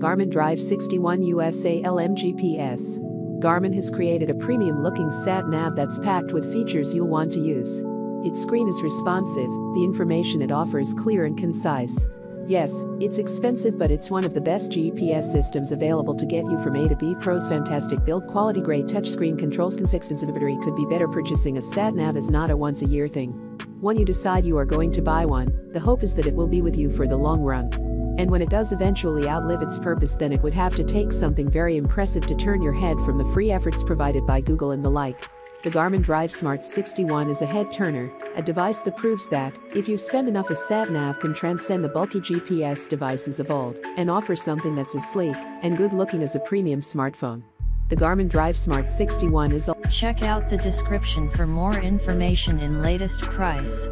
Garmin Drive 61 USA LM GPS. Garmin has created a premium looking sat nav that's packed with features you'll want to use. Its screen is responsive, the information it offers clear and concise. Yes, it's expensive, but it's one of the best GPS systems available to get you from A to B. Pros fantastic build quality, great touchscreen controls, battery could be better. Purchasing a sat nav is not a once a year thing. When you decide you are going to buy one, the hope is that it will be with you for the long run. And when it does eventually outlive its purpose, then it would have to take something very impressive to turn your head from the free efforts provided by Google and the like. The Garmin Drive Smart 61 is a head turner, a device that proves that, if you spend enough, a sat nav can transcend the bulky GPS devices of old and offer something that's as sleek and good looking as a premium smartphone. The Garmin Drive Smart 61 is. Check out the description for more information in latest price.